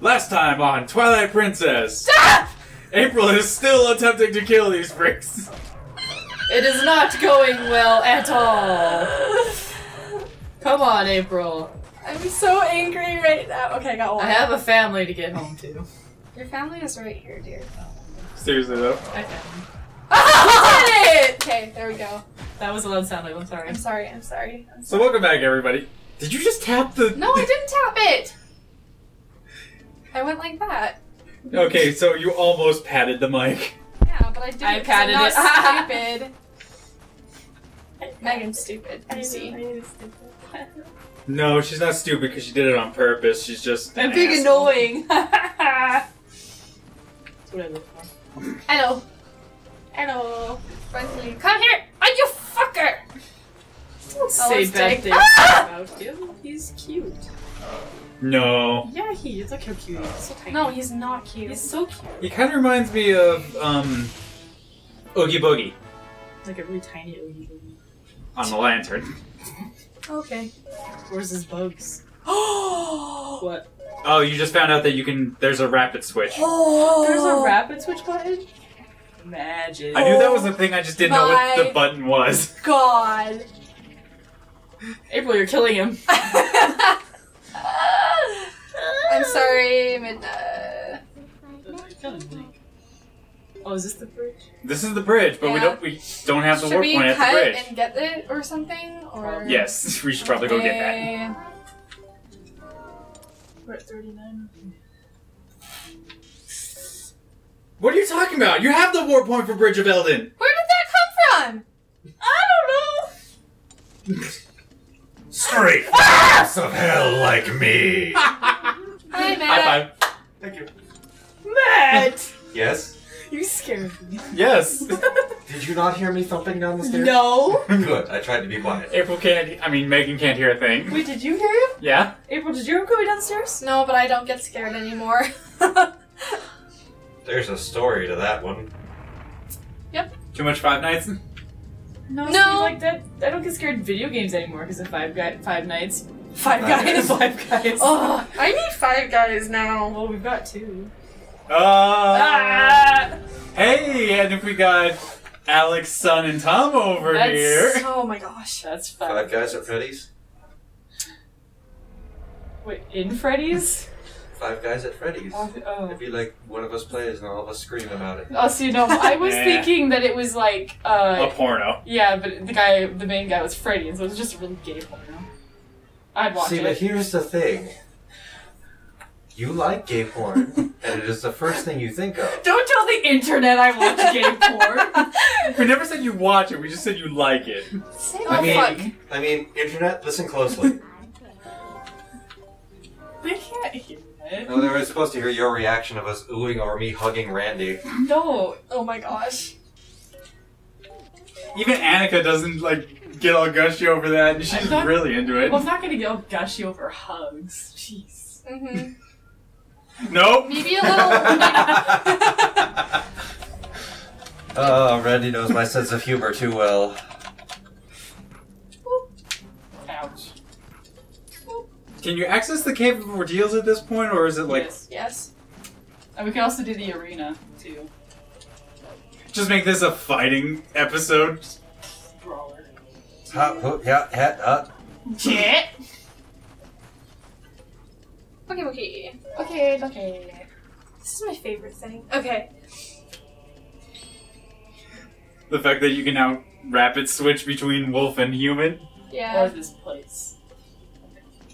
Last time on Twilight Princess, Stop! April is still attempting to kill these bricks. It is not going well at all. Come on, April. I'm so angry right now. Okay, I got one. I have a family to get home to. Your family is right here, dear. Seriously though. Okay. We did it! Okay, there we go. That was a loud sound. I'm sorry. I'm sorry. I'm sorry. I'm So welcome back, everybody. Did you just tap the? No, I didn't tap it. I went like that. Okay, so you almost patted the mic. Yeah, but I didn't. I 'cause I'm not it. stupid. Megan's stupid. You see. No, she's not stupid because she did it on purpose. She's just. I'm an being asshole. annoying. That's what I look for. Hello. Hello. Friendly. Come here. Are you fucker? Don't say it's bad Jake. things Ah! about him. He's cute. No, Yeah, he is. Look how cute he is. So tiny. No, he's not cute. he's so cute. he kind of reminds me of um, Oogie Boogie Like a really tiny oogie boogie. on the lantern. okay. Where's his bugs? Oh. What? Oh, you just found out that you can. There's a rapid switch. Oh. There's a rapid switch button? Magic. I knew that was a thing. I just didn't know what the button was. God. April, you're killing him. I'm sorry, Midna. Oh, is this the bridge? This is the bridge, but we Yeah. don't. We don't have the Should warp we point at the cut bridge. and get it or something? Or Yes, we should probably go get that. Okay. We're at 39. What are you talking about? You have the warp point for Bridge of Eldin. Where did that come from? I don't know! Straight from of hell like me. Hi, High Matt. five. Thank you. Matt! Yes? You scared me. Yes. Did you not hear me thumping down the stairs? No! Good. I tried to be quiet. April can't. I mean, Megan can't hear a thing. Wait, did you hear him? Yeah. April, did you hear him coming downstairs? No, but I don't get scared anymore. There's a story to that one. Yep. Too much Five Nights. No, No. like that. I don't get scared in video games anymore because of Five Five Nights. Five Five guys. Five Guys. Oh, I need five guys now. Well, we've got two. Uh, Ah! Hey, and if we got Alex, Son, and Tom over That's- here. Oh my gosh. That's five. Five guys at Freddy's? Wait, in Freddy's? Five guys at Freddy's. Oh. It'd be like one of us plays and all of us scream about it. Oh, so you know, I was Yeah. thinking that it was like, uh, A porno. yeah, but the guy, the main guy was Freddy, and so it was just a really gay porno. I'd watch See, but here's the thing. You like gay porn, and it is the first thing you think of. Don't tell the internet I watch gay porn. We never said you watch it. We just said you like it. Say I mean- fuck. I mean, internet, listen closely. they can't hear it. No, they were supposed to hear your reaction of us oohing over me hugging Randy. No, Oh my gosh. Even Annika doesn't like get all gushy over that, and she's not- really into it. well, I'm not gonna get all gushy over hugs. Jeez. Mm-hmm. Nope. Maybe a little. Oh, Randy knows my sense of humor too well. Ouch. Can you access the cave of ordeals at this point, or is it like yes. yes. And we can also do the arena too. Just make this a fighting episode? Hop, hook, yeah, hat, up. Shit. Okay, okay. Okay. Okay. This is my favorite thing. Okay. The fact that you can now rapid switch between wolf and human. Or Yeah. this place.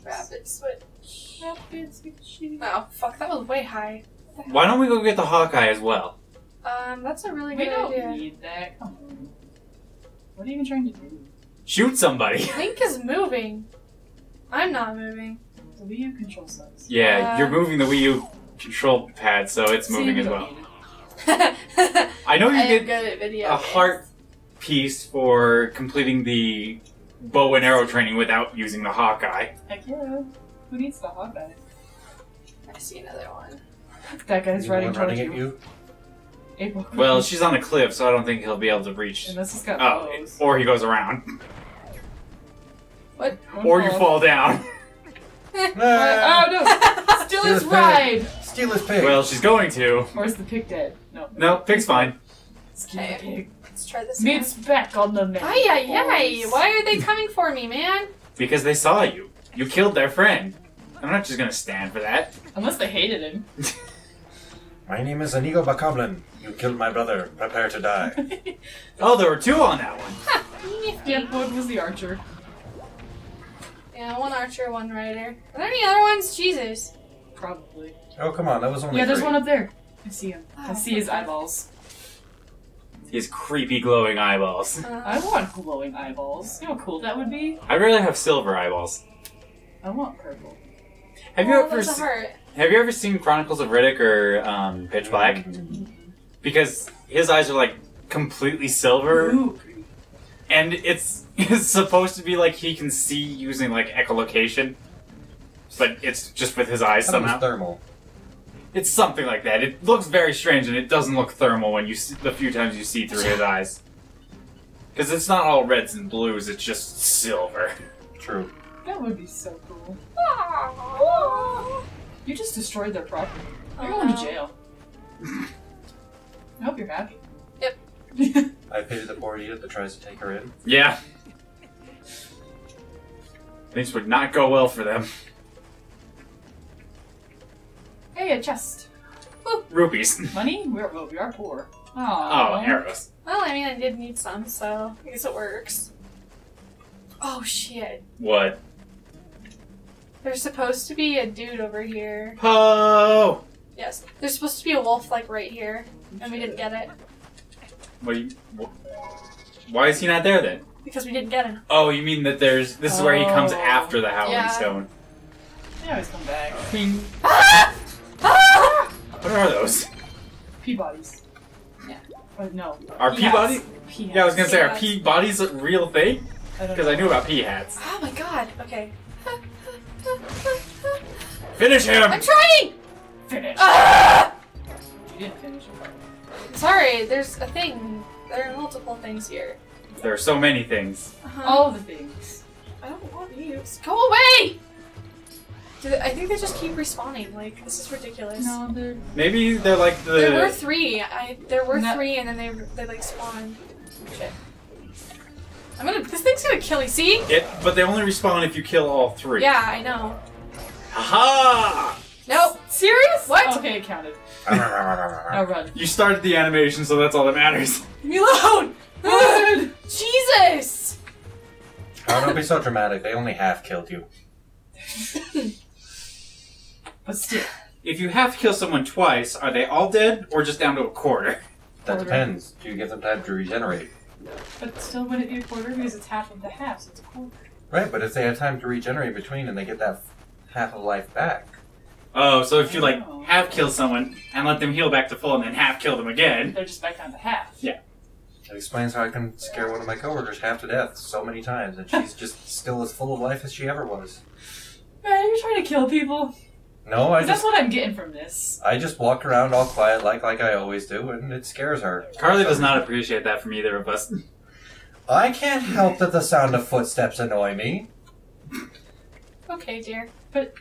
Rapid switch. Rapid switching. Oh, fuck, that was way high. Why don't we go get the Hawkeye as well? Um, that's a really We good don't idea. need that. Come on. What are you even trying to do? Shoot somebody. Link is moving. I'm not moving. The Wii U control sucks. Yeah, Uh, you're moving the Wii U control pad, so it's See, moving as well. I I know you am get good at video. a games. heart piece for completing the bow and arrow training without using the Hawkeye. Heck yeah. Who needs the Hawkeye? I see another one. That guy's riding Anyone towards running you. you? April. Well, she's on a cliff, so I don't think he'll be able to reach. Unless he's got Oh, bows. or he goes around, What? or you fall down. Oh no! Ah. Still his his ride! Steal his pig. Well, she's going to. Or is the pig dead? No. No, pig's fine. Steal the Okay. pig. Let's try this again. Meat's back on the menu. Ay, ay, ay. Why are they coming for me, man? Because they saw you. You killed their friend. I'm not just gonna stand for that. Unless they hated him. My name is Inigo Bokoblin. You killed my brother. Prepare to die. Oh, there were two on that one. yeah, one was the archer. Yeah, one archer, one rider. Are there any other ones? Jesus. Probably. oh, come on. That was only Yeah, there's three. one up there. I see him. I Oh, see his eyeballs. His creepy glowing eyeballs. Uh, I want glowing eyeballs. You know how cool that would be? I'd rather have silver eyeballs. I want purple. Have you ever there's se- have you ever seen Chronicles of Riddick or um, Pitch Black? Because his eyes are like completely silver, Ooh. and it's it's supposed to be like he can see using like echolocation, but it's just with his eyes I thought it was somehow. thermal. It's something like that. It looks very strange, and it doesn't look thermal when you see, the few times you see through his eyes. Because it's not all reds and blues; it's just silver. True. That would be so cool. Ah. You just destroyed their property. You're Oh, going to jail. I hope you're happy. Yep. I pity the poor idiot that tries to take her in. Yeah. Things would not go well for them. hey, a chest. Rupees. Money? We're, well, we are poor. Oh, Aww. arrows. Well, I mean, I did need some, so I guess it works. Oh shit. What? There's supposed to be a dude over here. Po! Yes. There's supposed to be a wolf, like, right here. And we didn't get it. What you. Wh- why is he not there then? Because we didn't get him. Oh, you mean that there's. This is where he comes Oh. after the Howling Yeah. Stone. They always come back. Ah! Ah! What are those? Peabodies. Yeah. Uh, no. Are Pea Peabody? Pea Yeah, I was gonna say, are hats. pea a real thing? Because I know. knew about pea hats. Oh my god. Okay. Finish him! I'm trying! Finish. Ah! You didn't finish it. Sorry, there's a thing. There are multiple things here. There are so many things. Uh-huh. All the things. I don't want these. Go away! Do they- I think they just keep respawning. Like, this is ridiculous. No, they're. Maybe they're like the. There were three. I there were No. three, and then they they like spawned. Shit. I'm gonna. This thing's gonna kill you. See? It, but they only respawn if you kill all three. Yeah, I know. Ha! Nope. Serious? What? Okay, it counted. I Now run. You started the animation, so that's all that matters. Leave me alone. Good! Jesus. Oh, don't be so dramatic. They only half killed you. But still. If you have to kill someone twice, are they all dead or just down to a quarter? That Quarter. depends. Do you give them time to regenerate? But still wouldn't it be a quarter because it's half of the half, so it's a quarter. Right, but if they have time to regenerate between and they get that half of life back. Oh, so if you like Oh. half kill someone and let them heal back to full and then half kill them again. They're just back down to half. Yeah. That explains how I can scare one of my coworkers half to death so many times, and she's just still as full of life as she ever was. Man, you're trying to kill people. No, I 'Cause that's just what I'm getting from this. I just walk around all quiet like like I always do, and it scares her. Carly does not appreciate that from either of us. I can't help that the sound of footsteps annoy me. Okay, dear. But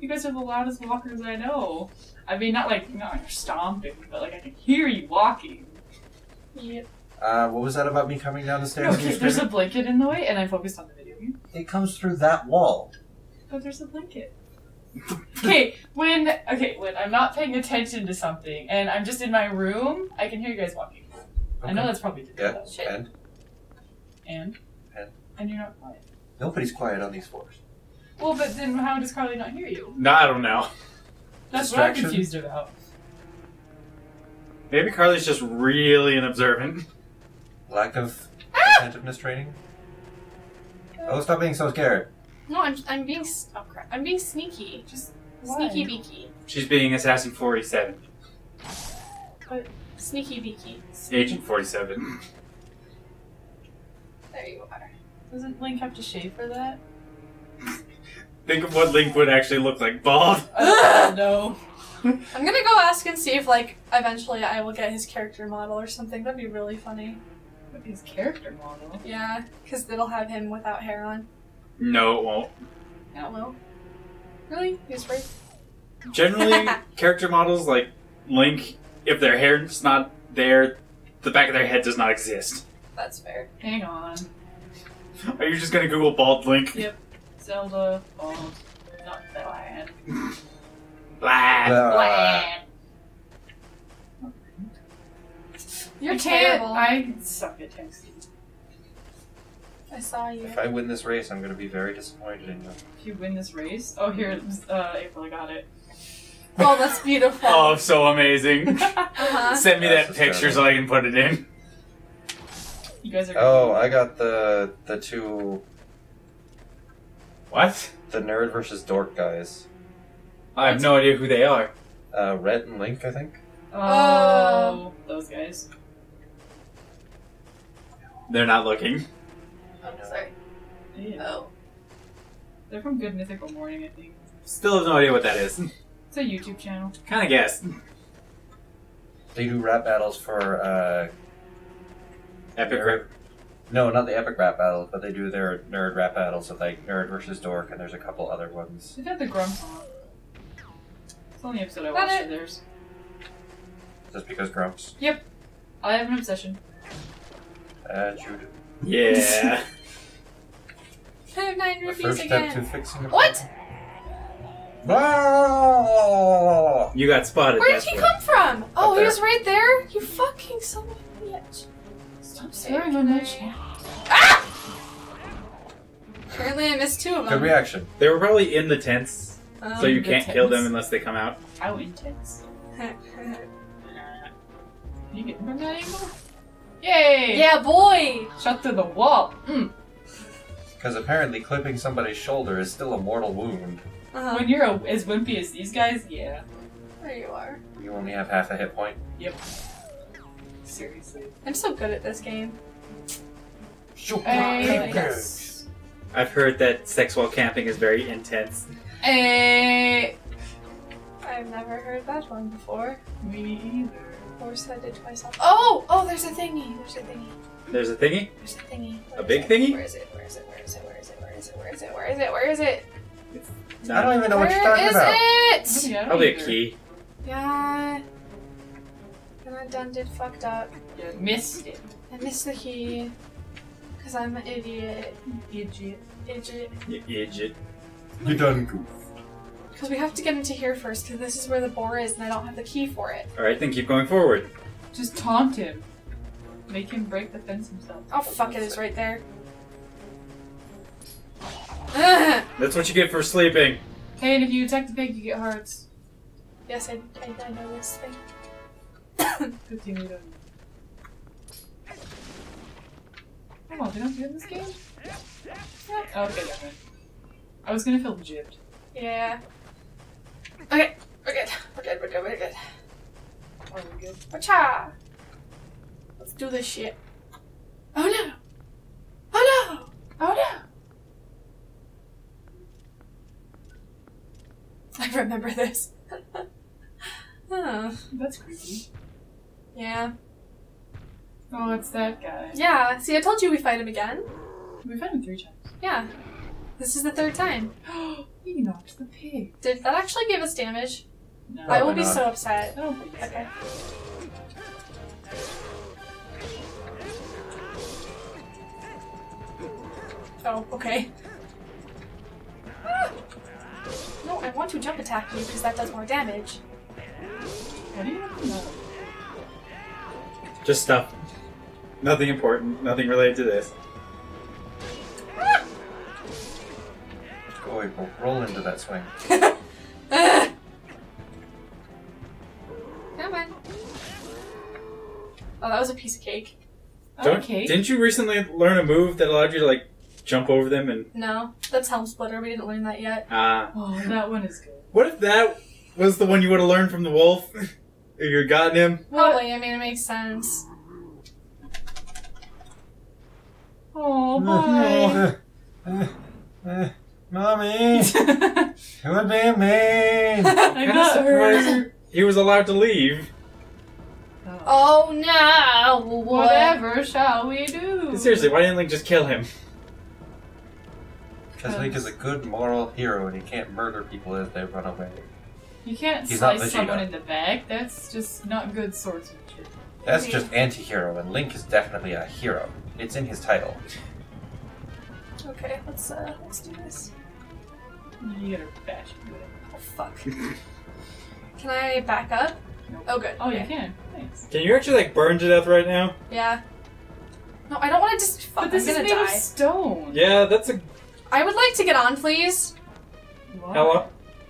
you guys are the loudest walkers I know. I mean, not like, not like you're stomping, but like I can hear you walking. Yep. Uh, what was that about me coming down the stairs? and Okay, there's a blanket in the way, and I'm focused on the video game. It comes through that wall. But there's a blanket. Okay, when okay, when I'm not paying attention to something and I'm just in my room, I can hear you guys walking. I know that's probably Yeah, difficult. Shit. and And And? and you're not quiet. nobody's quiet on these floors. Well, but then how does Carly not hear you? No, I don't know. That's what I'm Distraction? confused about. Maybe Carly's just really unobservant. Lack of Ah! attentiveness training. Oh, stop being so scared. No, I'm I'm being oh crap. I'm being sneaky. Just Sneaky beaky. She's being Assassin 47. Sneaky beaky. Agent 47. There you are. Doesn't Link have to shave for that? Think of what Link would actually look like bald. Uh, no. I'm gonna go ask and see if like eventually I will get his character model or something. That'd be really funny. Look his character model. Yeah, because it'll have him without hair on. No, it won't. Yeah, it will. Really? He's right. Generally, character models like Link, if their hair's not there, the back of their head does not exist. That's fair. Hang on. Are you just gonna Google bald Link? Yep. Zelda, bald, not bland. Blah. Bland. You're I can't- terrible. I suck at texting. I saw you. If I win this race, I'm going to be very disappointed in you. If you win this race, oh here, uh, April, I got it. Oh, that's beautiful. Oh, so amazing. Uh-huh. Send me That's that picture so I can put it in. You guys are. Oh, I got the the two What? the nerd versus dork guys. I have no idea who they are. Uh, Red and Link, I think. Oh, those guys. They're not looking. Oh, sorry. Yeah. Oh. They're from Good Mythical Morning, I think. Still have no idea what that is. It's a YouTube channel. Kind of guess. They do rap battles for uh, Epic Rap. No, not the epic rap battles, but they do their nerd rap battles with like nerd versus dork, and there's a couple other ones. They got the Grumps. It's the only episode I Got watched it. of theirs. Just because Grumps. Yep. I have an obsession. Uh, Jude. Yeah. I have nine The rupees first step again. to fixing a What? Blah! you got spotted. Where did he come from? Oh, he there. was right there? You fucking son of a bitch. Stop staring on my channel. Apparently I missed two of Good them. reaction. They were probably in the tents, Um, so you can't kill them unless they come out. How intense. Can you get from that angle? Yay! yeah, boy! Shut to the wall. Mm. Because apparently clipping somebody's shoulder is still a mortal wound. Uh-huh. When you're a, as wimpy as these guys, yeah. There you are. You only have half a hit point. Yep. Seriously. I'm so good at this game. Hey. Yes. I've heard that sex while camping is very intense. Hey. I've never heard that one before. Me either. Or said it to myself. Oh! Oh, there's a thingy. There's a thingy. There's a thingy. There's a thingy. Where A big it? thingy? Where is it? Where is it? Where is it? Where is it? Where is it? Where is it? Where is it? Where is it? I don't even know what you're talking is about. it? Yeah, I Probably a key. Yeah. And I done did fucked up. You missed it. I missed the key. Because I'm an idiot. Idiot. Idiot. You idiot. You done goof. Because we have to get into here first, because this is where the boar is, and I don't have the key for it. All right, then keep going forward. Just taunt him. Make him break the fence himself. Oh, fuck, it, it is right there. Ugh. That's what you get for sleeping. Hey, and if you attack the pig, you get hearts. yes, I, I, I know this thing. Good thing we don't. Come on, they don't do it in this game? Oh, okay, never mind. I was gonna feel gypped. Yeah. Okay, we're good. We're good, we're good, we're good. Are we good? Wacha! Let's do this shit. Oh no! Oh no! Oh no! I remember this. oh, That's creepy. yeah. Oh, it's that guy. Yeah, see, I told you we fight him again. We've had him three times. Yeah. This is the third time. he knocked the pig. Did that actually give us damage? No, I will be not. so upset. I don't think so. Okay. Oh, okay. Ah! No, I want to jump attack you because that does more damage. How do you know? Just stuff. Nothing important. Nothing related to this. Go April. Roll into that swing. Come on. Oh, that was a piece of cake. Don't- Okay. Didn't you recently learn a move that allowed you to like jump over them and No, that's Helm Splitter. We didn't learn that yet. ah? Oh, that one is good. what if that was the one you would have learned from the wolf? if you had gotten him. Probably. I mean, it makes sense. Oh, bye. Mommy! it would be mean! I Kinda got surprised her. He was allowed to leave. oh no! What? Whatever shall we do? Seriously, why didn't Link just kill him? Because Link is a good moral hero and he can't murder people as they run away. You can't He's not slice Vegeta. someone in the back. That's just not good swordsmanship. That's just anti-hero, and Link is definitely a hero. It's in his title. Okay, let's uh, let's do this. You get a bash into it. Oh fuck. Can I back up? Nope. Oh good. Oh, you can. Thanks. Can you actually like burn to death right now? Yeah. No, I don't want to just. Fuck, But this I'm is gonna made of stone. Yeah, that's a I would like to get on, please. What? how long?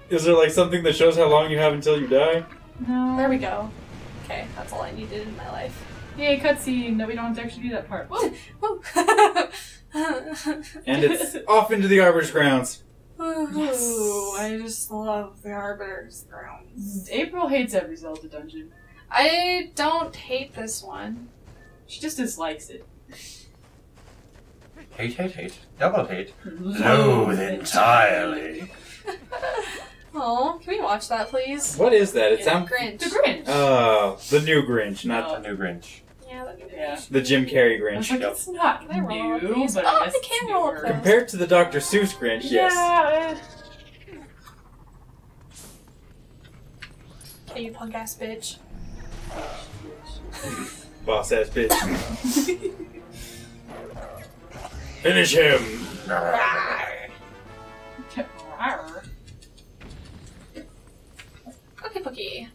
Is there like something that shows how long you have until you die? No. There we go. Okay, that's all I needed in my life. Yay, cutscene. No, we don't have to actually do that part. Woo! Woo. And it's off into the Arbiter's grounds. Ooh, I just love the Arbiter's Grounds. Mm. April hates every Zelda dungeon. I don't hate this one. She just dislikes it. Hate, hate, hate. Double hate. Loathe entirely. Oh, can we watch that, please? What is that? It Yeah, sounds. Grinch. The Grinch. Oh, the new Grinch, not No. A new Grinch. Yeah, that'd be Yeah. The Jim Carrey I was Grinch. like, Yep. it's not Can I roll new, please? but Oh, I I guess oh, it's can roll up those. Compared to the Dr. Seuss Grinch, yes. Yeah. Okay, you punk ass bitch. Boss ass bitch. Finish him. Rawr. Okay, Pookie.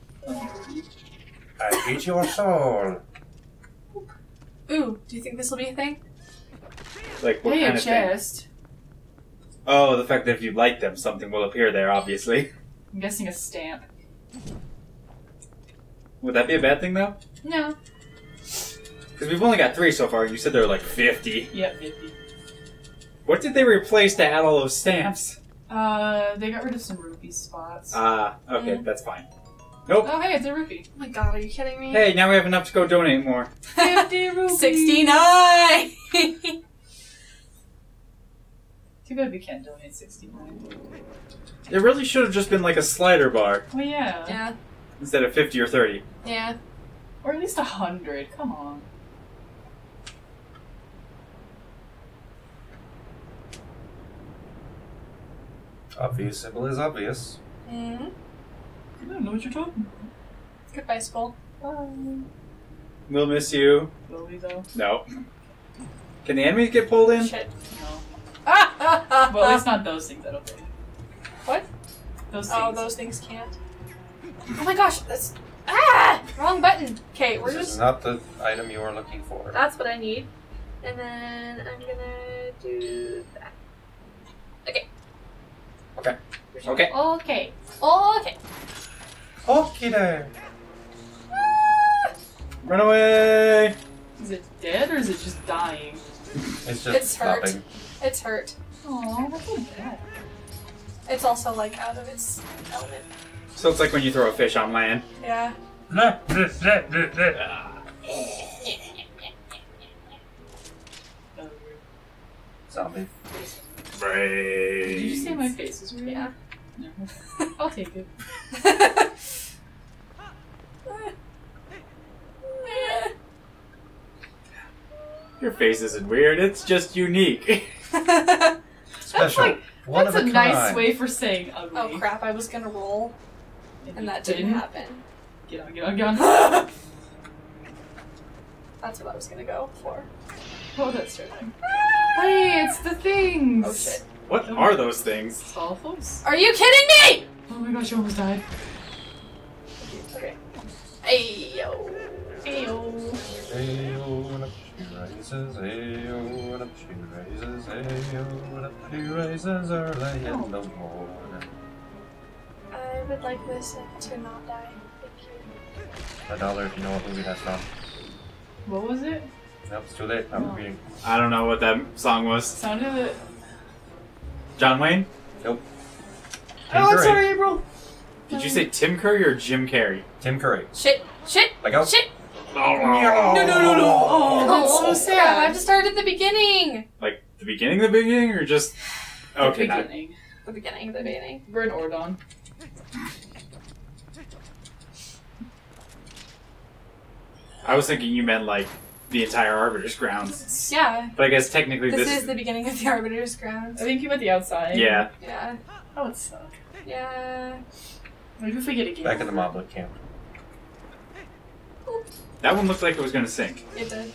I hate your soul. Ooh, do you think this will be a thing? Like what Hey, kind a of thing? chest. Oh, the fact that if you like them, something will appear there. Obviously. I'm guessing a stamp. Would that be a bad thing though? No. Because we've only got three so far. You said there were like fifty. Yep, 50. What did they replace to add all those stamps? Uh, they got rid of some rupee spots. Ah, okay, Mm. that's fine. Nope. oh, hey, it's a rupee. Oh my god, are you kidding me? Hey, now we have enough to go donate more. 50 rupees. 69! Too bad we can't donate 69. It really should have just been like a slider bar Oh, yeah. yeah, instead of fifty or thirty. yeah. Or at least 100. Come on. Obvious symbol is obvious. Mm-hmm. I don't know what you're talking about. Goodbye, school. about. We'll miss you. Will we, though? No. Can the enemies get pulled in? Shit. No. Well, at least not those things, I don't think. What? Those things. Oh, those things can't. Oh my gosh, that's. Ah! Wrong button. Okay, we're This is just. not the item you are looking for. That's what I need. And then I'm gonna do that. Okay. Okay. Okay. Okay. Okay. Okay there. Ah! Run away! Is it dead or is it just dying? It's just It's hurt. stopping. It's hurt. Oh, that's not bad. It's also like out of its element. So it's like when you throw a fish on land. Yeah. Oh, Zombie. Did you say my face is weird? Yeah. No. I'll take it. Your face isn't weird, it's just unique. Special. like- One That's of a a nice kind. way for saying ugly. oh crap, I was gonna roll, And, and you that didn't happen. Get on, get on, get on. That's what I was gonna go for. oh, that's starting. Ah! Hey, it's the things! Oh shit. What oh are those things? Stalfos? Are you kidding me? Oh my gosh, you almost died. Okay. Ayo. Ayo. Ayo, and up she rises, oh, ayo, and up she rises, oh, ayo, and up she rises early in oh. the morning. I would like this to not die. Thank you. A dollar if you know what movie that's from. What was it? Nope, it's too late. I'm Oh. reading. I don't know what that song was. Sounded it. John Wayne? Tim Oh, I'm sorry, April. Did you say Tim Curry or Jim Carrey? Tim Curry. Shit. Shit. Let go. Shit. No, No, no, no, no. Oh, oh that's so crap, I sad. have to start at the beginning. Like the beginning, the beginning, or just okay? The Not, beginning. The beginning. The beginning. We're in Ordon. I was thinking you meant like the entire Arbiter's grounds, Yeah. but I guess technically This, this, is the beginning of the Arbiter's Grounds. I think you meant the outside. yeah. Yeah. That would suck. Yeah. Maybe if we get a game. Back at the over. Moblin camp. That one looked like it was gonna sink. It did.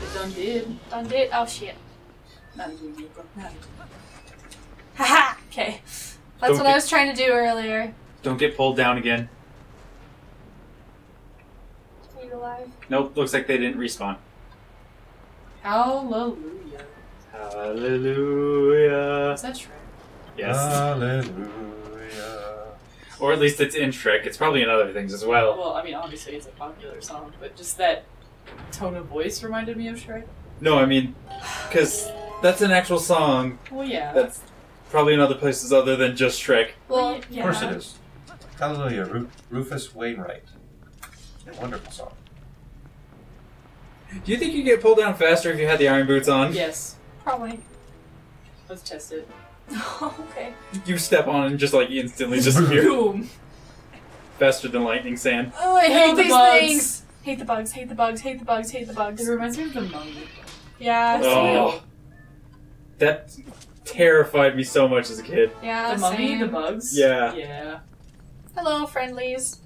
It done did. Done did. Oh shit. Not even Nico. Not even. Haha. Okay. That's Don't what I get- was trying to do earlier. Don't get pulled down again. Are you alive? Nope, looks like they didn't respawn. Hallelujah. Hallelujah. Is that Shrek? Yes. Hallelujah. Or at least it's in Shrek. It's probably in other things as well. Well, I mean, obviously it's a popular song, but just that tone of voice reminded me of Shrek. No, I mean, because that's an actual song. Well, yeah. That's probably in other places other than just Shrek. Well, Of Of course it is. Hallelujah. Ru- Rufus Wainwright. A wonderful song. Do you think you'd get pulled down faster if you had the iron boots on? Yes. Probably. Let's test it. okay. You step on and just like instantly disappear Boom. faster than lightning sand. Oh, I Hate hate the these bugs. things. Hate the bugs. Hate the bugs. Hate the bugs. Hate the bugs. It reminds me of the mummy. Yeah. Oh, Same. that terrified me so much as a kid. Yeah. the mummy, same. the bugs. Yeah. Yeah. Hello, friendlies.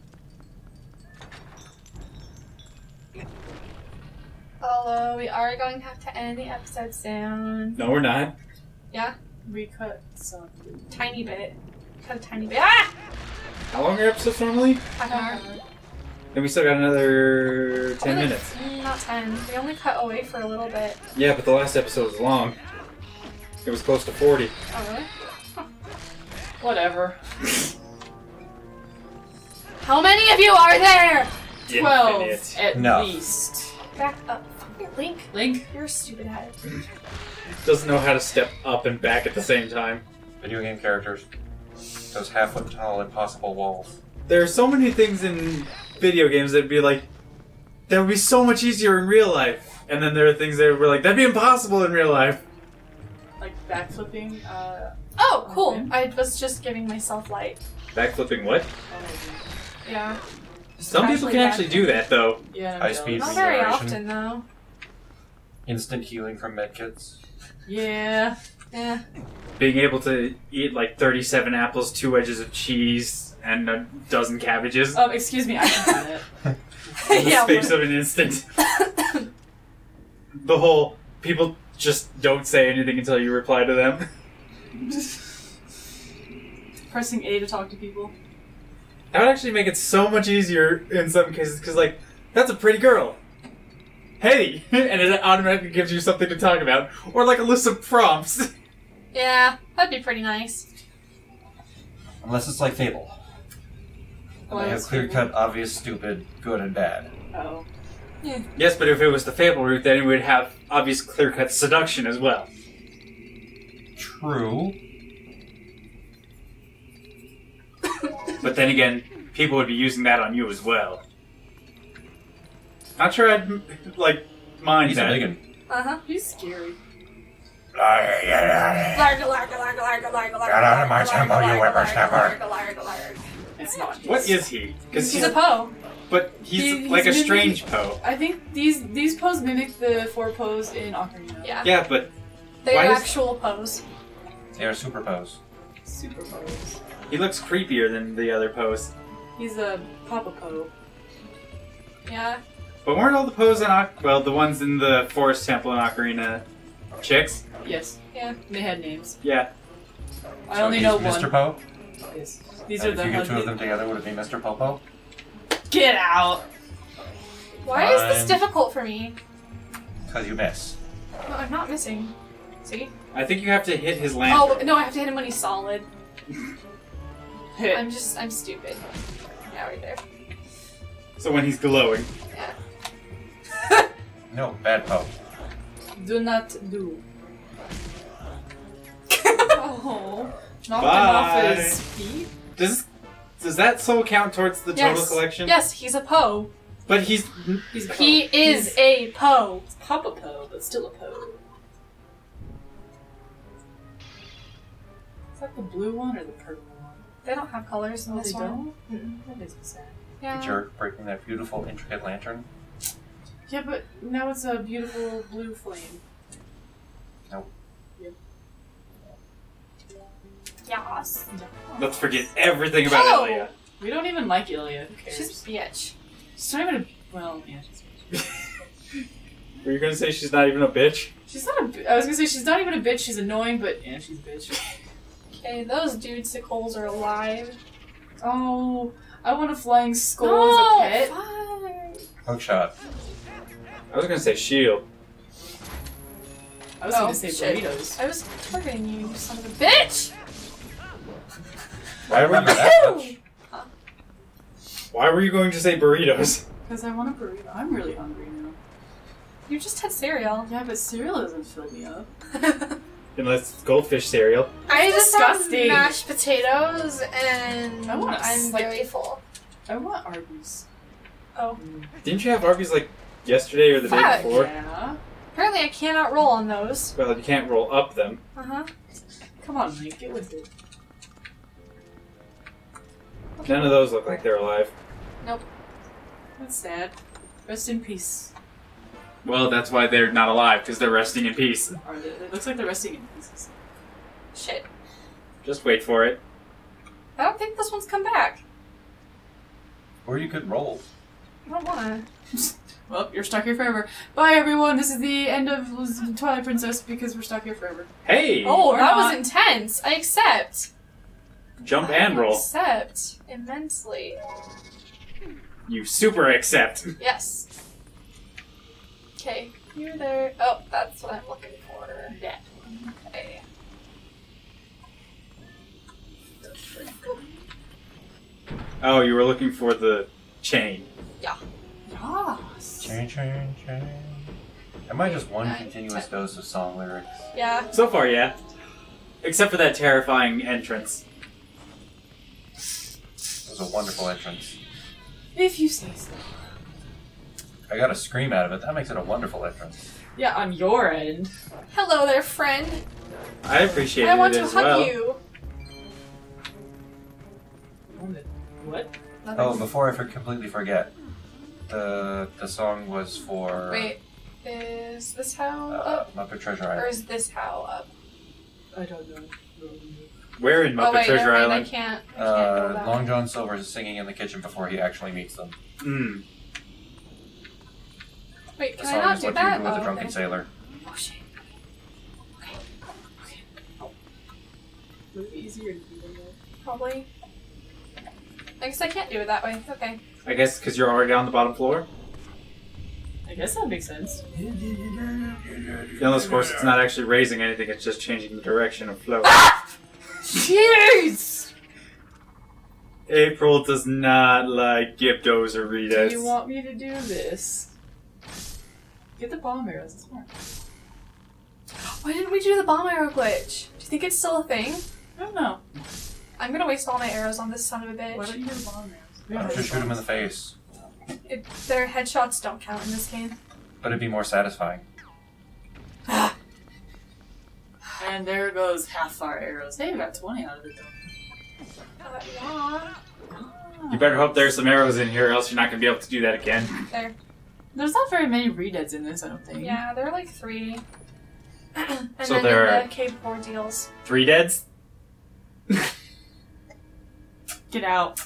Although we are going to have to end the episode soon. No, we're not. Recut some. Tiny bit. Cut a tiny bit. Ah! How long are episodes normally? Half an hour. And we still got another ten Only- minutes. Not ten. We only cut away for a little bit. Yeah, but the last episode was long. It was close to forty. Oh really? Whatever. How many of you are there? Twelve Infinite. at No. least. Back up. Link, Link. you're a stupid head. Doesn't know how to step up and back at the same time. Video game characters. Those half foot tall impossible walls. There are so many things in video games that'd be like, that would be so much easier in real life. And then there are things that were like, that'd be impossible in real life. Like backflipping. Uh. Oh, cool. Okay. I was just giving myself light. Backflipping what? oh, Yeah. Some people Actually can actually do that though. Yeah. I'm High speed Not very often though. Instant healing from medkits. Yeah. Yeah. Being able to eat like 37 apples, two edges of cheese, and a dozen cabbages Oh, excuse me. I can do it. in the yeah. space of an instant. The whole people just don't say anything until you reply to them. Pressing A to talk to people. That would actually make it so much easier in some cases because, like, that's a pretty girl. Hey! and it automatically gives you something to talk about. Or, like, a list of prompts. yeah, that'd be pretty nice. Unless it's like Fable. And Why they have clear cut, obvious, stupid, good, and bad. Oh. yes, but if it was the Fable route, then it would have obvious clear cut seduction as well. True. But then again, people would be using that on you as well. Not sure I'd, like, mind He's a that. Ligon. Uh huh. He's scary. Get Larga, larga, larga, larga, larga, larga. out of my larga, temple, you larga, whippersnapper. larga, larga, larga. It's not. What is he? Because He's a Poe. But he's, He- he's like a mimicking- strange Poe. I think these these poses mimic the four Poes in Ocarina. Yeah. Yeah, but They're is- actual Poes. They are super Poes. Super Poes. he looks creepier than the other Poes. He's a Papa Poe. Yeah. But weren't all the Poes in Oc- well, the ones in the Forest Temple in Ocarina chicks? Yes. Yeah. They had names. Yeah. I So only he's know Mr. one. Poe? Yes. These And are if the you get two of them together, would it be Mr. Popo? Get out! Why is this Fine. difficult for me? Because you miss. No, I'm not missing. See? I think you have to hit his lantern. Oh no, I have to hit him when he's solid. Hit. I'm just, I'm stupid. Yeah, right there. So when he's glowing. No, bad Poe. Do oh, not do. oh. Knocked him off Bye. his? Does does that soul count towards the total yes. collection? Yes, he's a Poe. But he's He's He is a Poe. He's Papa Poe, but still a Poe. Is that the blue one or the purple one? They don't have colors in Oh, this they one. don't? That makes me sad. Yeah. Jerk breaking that beautiful, intricate lantern. Yeah, but now it's a beautiful blue flame. Nope. Yep. Yas. Let's forget everything about Oh! Ilia. We don't even like Ilia. Who cares? She's a bitch. She's not even a. Well, yeah, she's. Bitch. Were you gonna say she's not even a bitch? She's not a. bi- I was gonna say she's not even a bitch. She's annoying, but yeah, she's a bitch. Okay, those dudesicles are alive. Oh, I want a flying skull no, as a pet. fuck. Hook shot. I was gonna say shield. I was Oh, gonna say shit. burritos. I was targeting you, you son of a bitch! Why were you? that much? Why were you going to say burritos? Because I want a burrito. I'm really hungry now. You just had cereal. Yeah, but cereal doesn't fill me up. Unless it's goldfish cereal. I just had disgusting. mashed potatoes and I want I'm like- very full. I want Arby's. Oh. Mm. Didn't you have Arby's like yesterday or the day before? Yeah. Apparently I cannot roll on those. Well, you can't roll up them. Uh-huh. Come on, Mike, get with it. None of those look like they're alive. Nope. That's sad. Rest in peace. Well, that's why they're not alive because they're resting in peace. Are they? It looks like they're resting in pieces. Shit. Just wait for it. I don't think this one's come back. Or you could roll. I don't wanna. Well, you're stuck here forever. Bye, everyone. This is the end of Twilight Princess because we're stuck here forever. Hey, Oh, that not. was intense. I accept. jump I and roll. accept immensely. You super accept. Yes. Okay, you're there. Oh, that's what I'm looking for. Yeah. Okay. Oh, you were looking for the chain. Yes. Am I just one Nine, continuous ten. dose of song lyrics? Yeah. So far, yeah. Except for that terrifying entrance. It was a wonderful entrance. If you say so. I got a scream out of it. That makes it a wonderful entrance. Yeah, on your end. Hello there, friend. I appreciate it. I want it to as hug well. you. What? Nothing. Oh, before I for- completely forget, the the song was for Wait, is this how uh, up? Muppet Treasure Island. Or is this how up? I don't know. Where in Muppet oh wait, Treasure never mind, Island? I can't. I can't Uh, that Long. John Silver is singing in the kitchen before he actually meets them. Mm. Wait, The can I not is do What that? You Do with oh, a Drunken okay. Sailor. Oh shit. Would it be easier to do that? Probably. I guess I can't do it that way. Okay. I guess because you're already on the bottom floor. I guess that makes sense. Unless, of course, it's not actually raising anything; it's just changing the direction of flow. Ah! Jeez! April does not like Gibdos or Do you want me to do this? Get the bomb arrows. It's smart. Why didn't we do the bomb arrow glitch? Do you think it's still a thing? I don't know. I'm gonna waste all my arrows on this son of a Why don't you do the bomb arrows? We Why don't don't you have shoot him in the face? It, their headshots don't count in this game. But it'd be more satisfying. And there goes half our arrows. Hey, we got 20 out of it though. Uh, yeah. You better hope there's some arrows in here, or else you're not gonna be able to do that again. There. There's not very many redeads in this, I don't think. Yeah, there are like three. and So then there in are- the cave of ordeals. Three deads. Get out.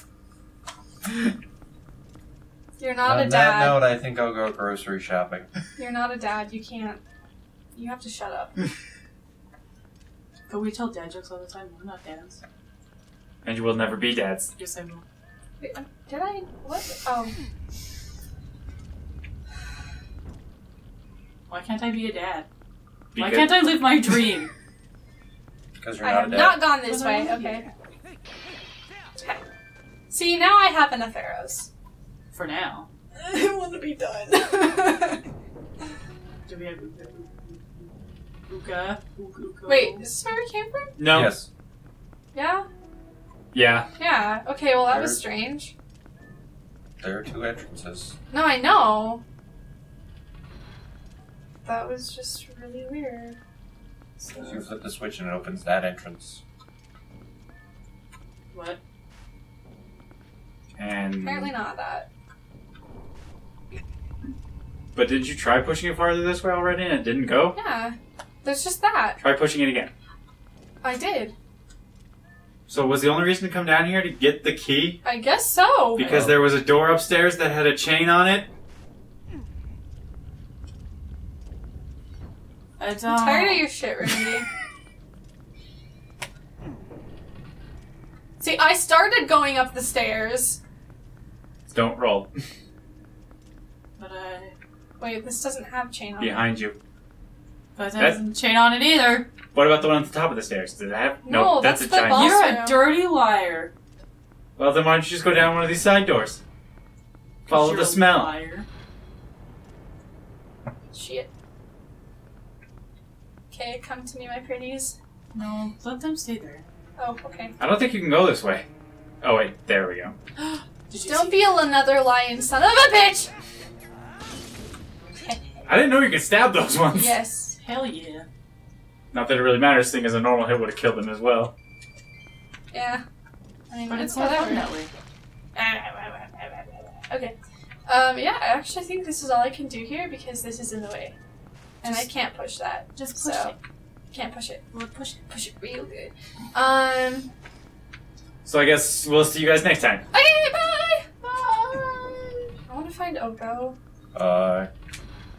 You're not a On that dad. note, I think I'll go grocery shopping. You're not a dad. You can't. You have to shut up. But we tell dad jokes all the time. We're not dads. And you will never be dads. Yes, I will. Wait, um, did I? What? Oh, Why can't I be a dad? Why Because- can't I live my dream? Because you're I not a have dad. not gone this Well, I way. wanna be a Okay. Okay. See, now I have enough arrows. For now. I want to be done. Do we have Ooccoo? Ooccoo? Ooccoo? Ooccoo? Wait, is this where we came from? No. Yes. Yeah. Yeah. Yeah. Okay. Well, that was There's- strange. There are two entrances. No, I know. That was just really weird. So you flip the switch and it opens that entrance. What? And Apparently not that. but did you try pushing it farther this way already and it didn't go? Yeah. There's just that. Try pushing it again. I did. So was the only reason to come down here to get the key? I guess so. Because there was a door upstairs that had a chain on it? I don't. I'm tired of your shit, Randy. See, I started going up the stairs. Don't roll. But I. Wait, this doesn't have chain on it. Behind you. But it doesn't chain on it either. What about the one at the top of the stairs? Did it have? No, that's, that's a the giant. boss. You're room. a dirty liar. Well, then why don't you just go down one of these side doors? Follow You're the a smell. liar. Shit. Okay, come to me, my pretties. No, let them stay there. Oh, okay. I don't think you can go this way. Oh wait, there we go. Did Don't be another lion, son of a bitch! I didn't know you could stab those ones. Yes. Hell yeah. Not that it really matters, seeing as a normal hit would have killed them as well. Yeah. I mean, But it's it's more fun that way. Okay. Um, yeah, I actually think this is all I can do here because this is in the way. And I can't push that. Just So, push it. can't push it. We'll push it. Push it real good. Um, So I guess we'll see you guys next time. okay, bye! Bye! I want to find Ooccoo. Uh,